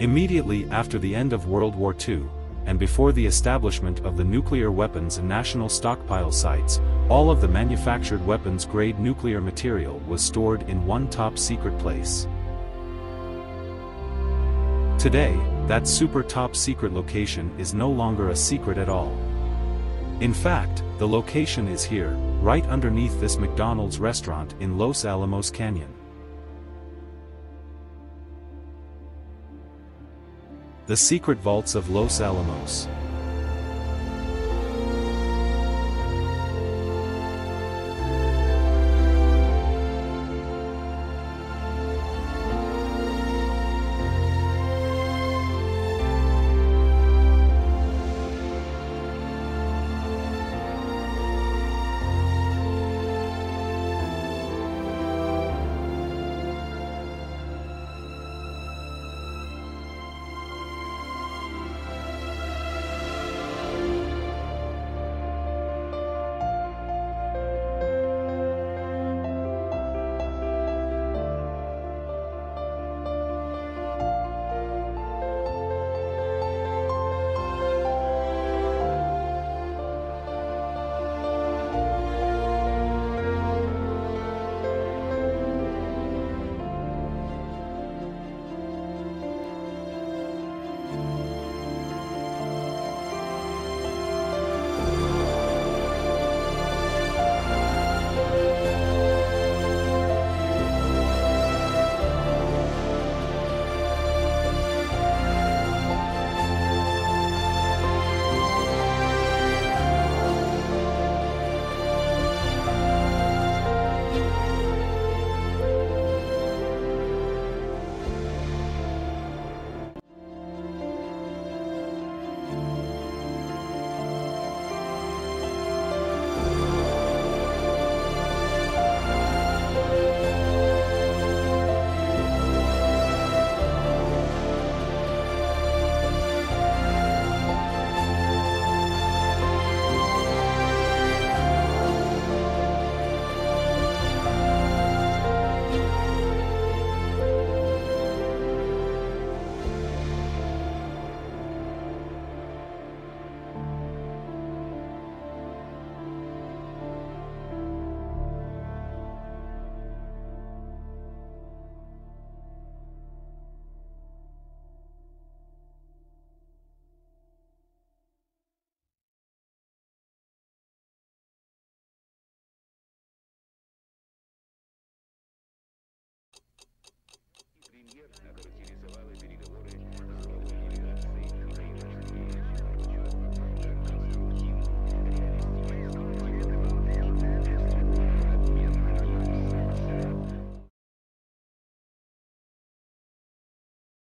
Immediately after the end of World War II, and before the establishment of the nuclear weapons and national stockpile sites, all of the manufactured weapons-grade nuclear material was stored in one top-secret place. Today, that super top-secret location is no longer a secret at all. In fact, the location is here, right underneath this McDonald's restaurant in Los Alamos Canyon. The Secret Vaults of Los Alamos